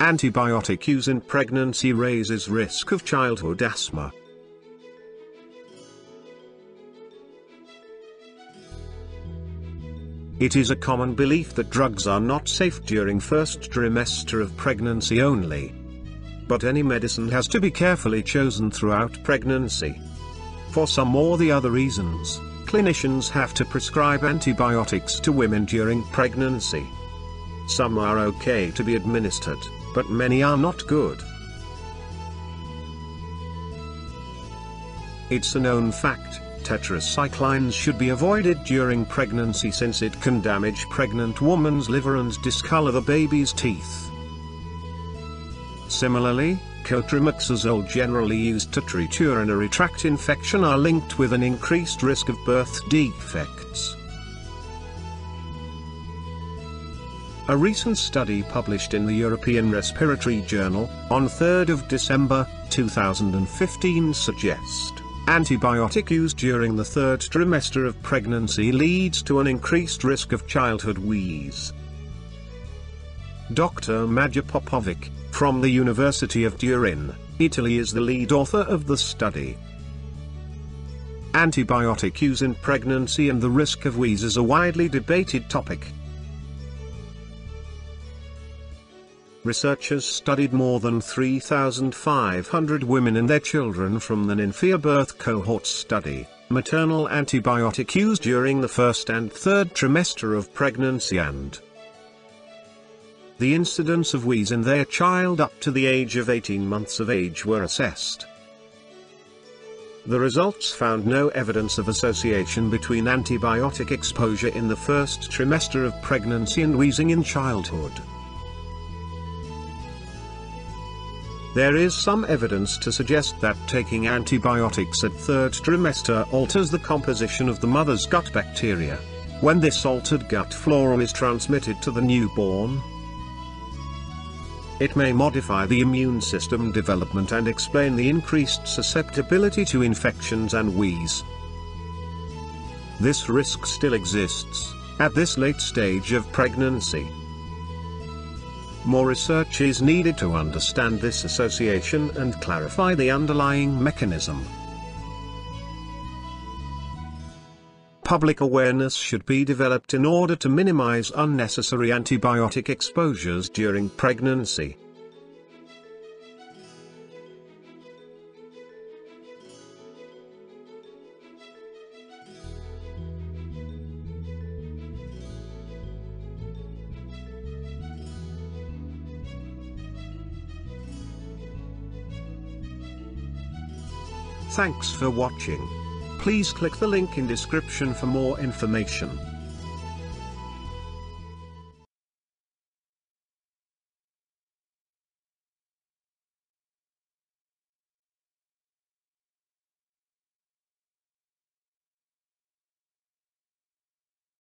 Antibiotic use in pregnancy raises risk of childhood asthma. It is a common belief that drugs are not safe during first trimester of pregnancy only. But any medicine has to be carefully chosen throughout pregnancy. For some or the other reasons, clinicians have to prescribe antibiotics to women during pregnancy. Some are okay to be administered, but many are not good. It's a known fact, tetracyclines should be avoided during pregnancy since it can damage pregnant woman's liver and discolor the baby's teeth. Similarly, cotrimoxazole generally used to treat urinary tract infection are linked with an increased risk of birth defects. A recent study published in the European Respiratory Journal, on 3 December, 2015 suggests, antibiotic use during the third trimester of pregnancy leads to an increased risk of childhood wheeze. Dr. Maja Popovic, from the University of Turin, Italy is the lead author of the study. Antibiotic use in pregnancy and the risk of wheeze is a widely debated topic. Researchers studied more than 3,500 women and their children from the NINFEA birth cohort study, maternal antibiotic use during the first and third trimester of pregnancy and the incidence of wheeze in their child up to the age of 18 months of age were assessed. The results found no evidence of association between antibiotic exposure in the first trimester of pregnancy and wheezing in childhood. There is some evidence to suggest that taking antibiotics at third trimester alters the composition of the mother's gut bacteria. When this altered gut flora is transmitted to the newborn, it may modify the immune system development and explain the increased susceptibility to infections and wheeze. This risk still exists, at this late stage of pregnancy. More research is needed to understand this association and clarify the underlying mechanism. Public awareness should be developed in order to minimize unnecessary antibiotic exposures during pregnancy. Thanks for watching. Please click the link in description for more information.